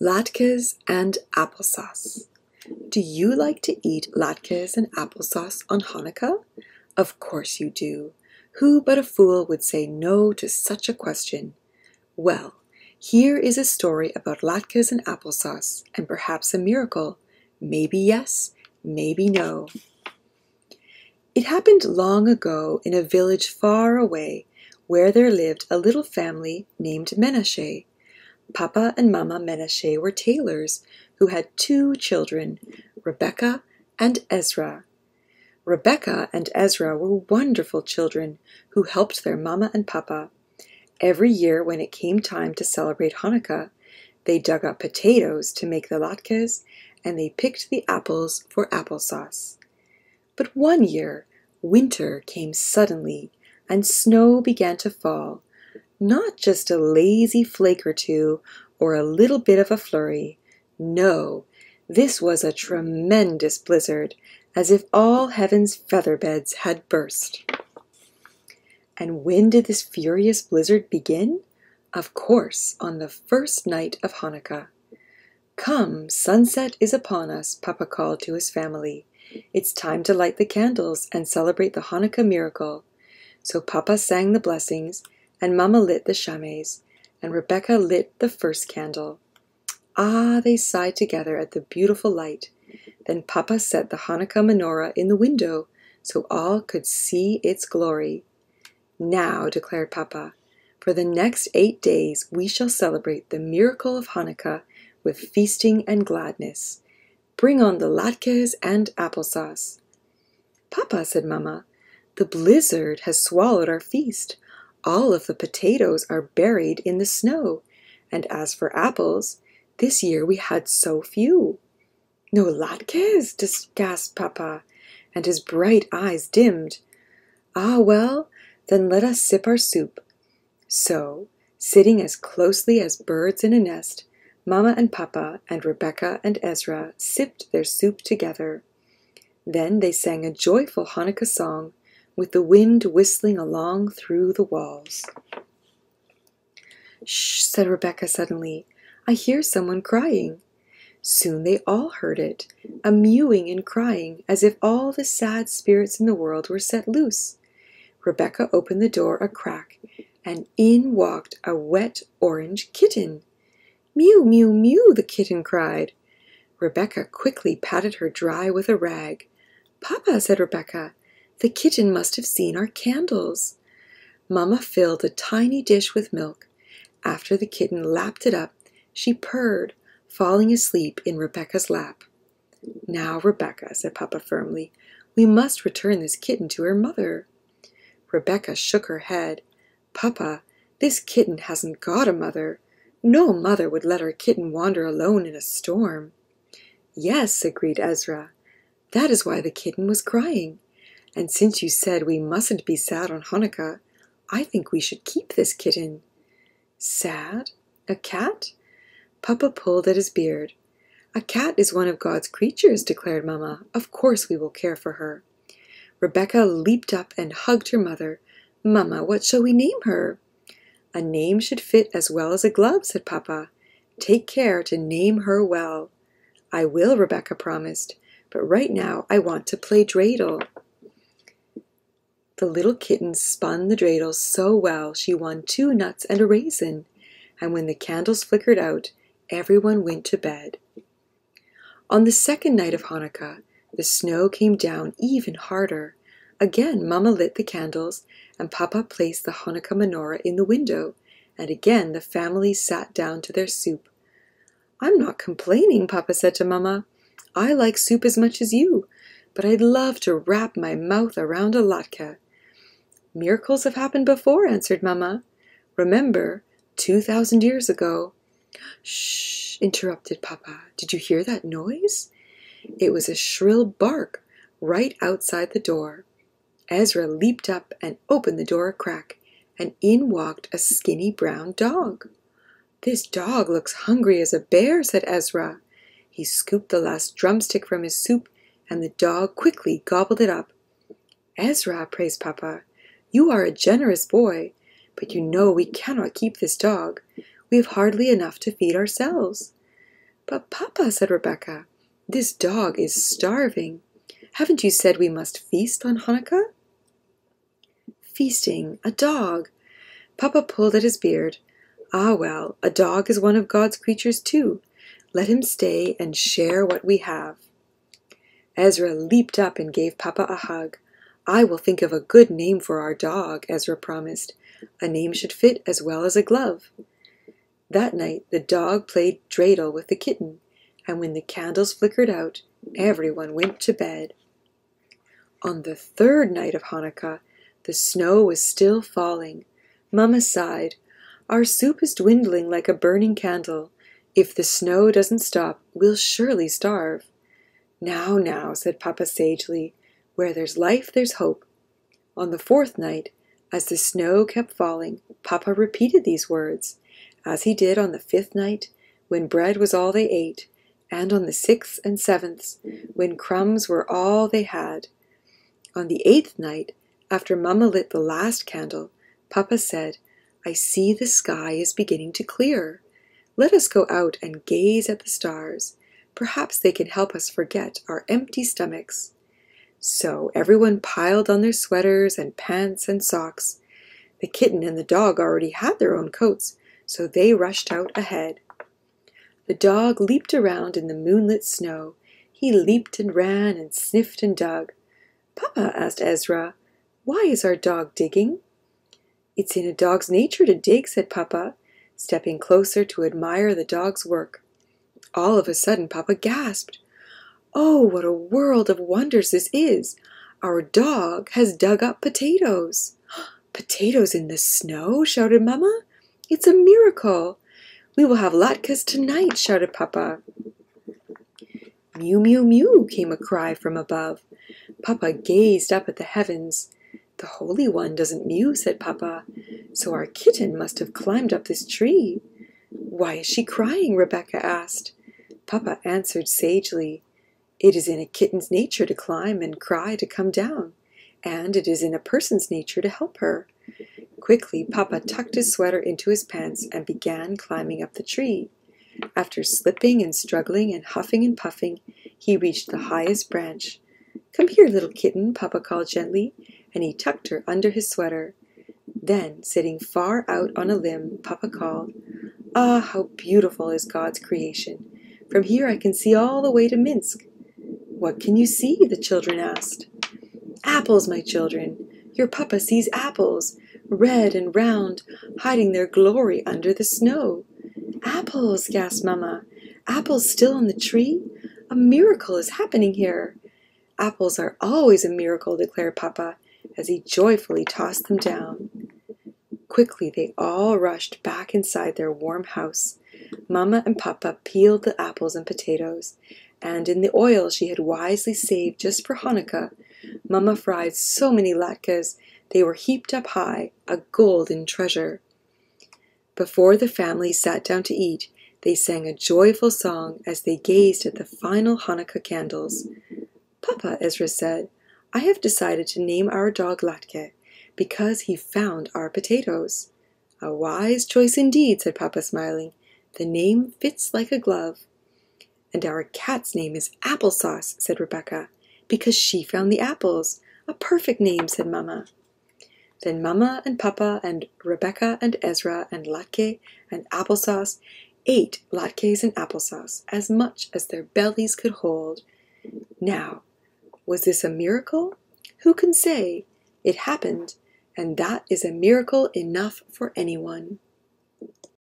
Latkes and applesauce. Do you like to eat latkes and applesauce on Hanukkah? Of course you do. Who but a fool would say no to such a question? Well, here is a story about latkes and applesauce, and perhaps a miracle. Maybe yes, maybe no. It happened long ago in a village far away where there lived a little family named Menashe. Papa and Mama Menashe were tailors who had two children, Rebecca and Ezra. Rebecca and Ezra were wonderful children who helped their Mama and Papa. Every year when it came time to celebrate Hanukkah, they dug up potatoes to make the latkes and they picked the apples for applesauce. But one year, winter came suddenly and snow began to fall, not just a lazy flake or two or a little bit of a flurry. No, this was a tremendous blizzard, as if all heaven's feather beds had burst. And when did this furious blizzard begin? Of course, on the first night of Hanukkah. Come, sunset is upon us, Papa called to his family. It's time to light the candles and celebrate the Hanukkah miracle. So Papa sang the blessings, and Mamma lit the shammes, and Rebecca lit the first candle. Ah, they sighed together at the beautiful light. Then Papa set the Hanukkah menorah in the window so all could see its glory. Now, declared Papa, for the next eight days we shall celebrate the miracle of Hanukkah with feasting and gladness. Bring on the latkes and applesauce. Papa, said Mamma, the blizzard has swallowed our feast. All of the potatoes are buried in the snow. And as for apples, this year we had so few. No latkes, gasped Papa, and his bright eyes dimmed. Ah, well, then let us sip our soup. So, sitting as closely as birds in a nest, Mamma and Papa and Rebecca and Ezra sipped their soup together. Then they sang a joyful Hanukkah song with the wind whistling along through the walls. Shh, said Rebecca suddenly. I hear someone crying. Soon they all heard it, a mewing and crying, as if all the sad spirits in the world were set loose. Rebecca opened the door a crack, and in walked a wet orange kitten. Mew, mew, mew, the kitten cried. Rebecca quickly patted her dry with a rag. Papa, said Rebecca, the kitten must have seen our candles. Mamma filled a tiny dish with milk. After the kitten lapped it up, she purred, falling asleep in Rebecca's lap. Now, Rebecca, said Papa firmly, we must return this kitten to her mother. Rebecca shook her head. Papa, this kitten hasn't got a mother. No mother would let her kitten wander alone in a storm. Yes, agreed Ezra. That is why the kitten was crying. And since you said we mustn't be sad on Hanukkah, I think we should keep this kitten. Sad? A cat? Papa pulled at his beard. A cat is one of God's creatures, declared Mamma. Of course we will care for her. Rebecca leaped up and hugged her mother. Mamma, what shall we name her? A name should fit as well as a glove, said Papa. Take care to name her well. I will, Rebecca promised, but right now I want to play dreidel. The little kitten spun the dreidel so well she won two nuts and a raisin, and when the candles flickered out, everyone went to bed. On the second night of Hanukkah, the snow came down even harder. Again, Mamma lit the candles, and Papa placed the Hanukkah menorah in the window, and again the family sat down to their soup. I'm not complaining, Papa said to Mamma. I like soup as much as you, but I'd love to wrap my mouth around a latke. Miracles have happened before, answered Mamma. Remember, two thousand years ago. Shh, interrupted Papa. Did you hear that noise? It was a shrill bark right outside the door. Ezra leaped up and opened the door a crack, and in walked a skinny brown dog. This dog looks hungry as a bear, said Ezra. He scooped the last drumstick from his soup, and the dog quickly gobbled it up. Ezra, praised Papa, you are a generous boy, but you know we cannot keep this dog. We have hardly enough to feed ourselves. But Papa, said Rebecca, this dog is starving. Haven't you said we must feast on Hanukkah? Feasting, a dog. Papa pulled at his beard. Ah, well, a dog is one of God's creatures too. Let him stay and share what we have. Ezra leaped up and gave Papa a hug. I will think of a good name for our dog, Ezra promised. A name should fit as well as a glove. That night the dog played dreidel with the kitten, and when the candles flickered out, everyone went to bed. On the third night of Hanukkah, the snow was still falling. Mamma sighed. Our soup is dwindling like a burning candle. If the snow doesn't stop, we'll surely starve. Now, now, said Papa sagely, where there's life, there's hope. On the fourth night, as the snow kept falling, Papa repeated these words, as he did on the fifth night, when bread was all they ate, and on the sixth and seventh, when crumbs were all they had. On the eighth night, after Mamma lit the last candle, Papa said, I see the sky is beginning to clear. Let us go out and gaze at the stars. Perhaps they can help us forget our empty stomachs. So everyone piled on their sweaters and pants and socks. The kitten and the dog already had their own coats, so they rushed out ahead. The dog leaped around in the moonlit snow. He leaped and ran and sniffed and dug. Papa, asked Ezra, why is our dog digging? It's in a dog's nature to dig, said Papa, stepping closer to admire the dog's work. All of a sudden, Papa gasped. Oh, what a world of wonders this is! Our dog has dug up potatoes. Potatoes in the snow, shouted Mamma. It's a miracle. We will have latkes tonight, shouted Papa. Mew, mew, mew, came a cry from above. Papa gazed up at the heavens. The Holy One doesn't mew, said Papa, so our kitten must have climbed up this tree. Why is she crying? Rebecca asked. Papa answered sagely, It is in a kitten's nature to climb and cry to come down, and it is in a person's nature to help her. Quickly, Papa tucked his sweater into his pants and began climbing up the tree. After slipping and struggling and huffing and puffing, he reached the highest branch. Come here, little kitten, Papa called gently, and he tucked her under his sweater. Then, sitting far out on a limb, Papa called, Ah, how beautiful is God's creation! From here I can see all the way to Minsk. What can you see? the children asked. Apples, my children. Your papa sees apples, red and round, hiding their glory under the snow. Apples, gasped Mamma. Apples still on the tree? A miracle is happening here. Apples are always a miracle, declared Papa, as he joyfully tossed them down. Quickly they all rushed back inside their warm house. Mamma and Papa peeled the apples and potatoes, and in the oil she had wisely saved just for Hanukkah, Mamma fried so many latkes they were heaped up high, a golden treasure. Before the family sat down to eat, they sang a joyful song as they gazed at the final Hanukkah candles. Papa, Ezra said, I have decided to name our dog Latke because he found our potatoes. A wise choice indeed, said Papa, smiling. The name fits like a glove. And our cat's name is Applesauce, said Rebecca, because she found the apples. A perfect name, said Mamma. Then Mamma and Papa and Rebecca and Ezra and Latke and Applesauce ate latkes and applesauce as much as their bellies could hold. Now, was this a miracle? Who can say? It happened and that is a miracle enough for anyone.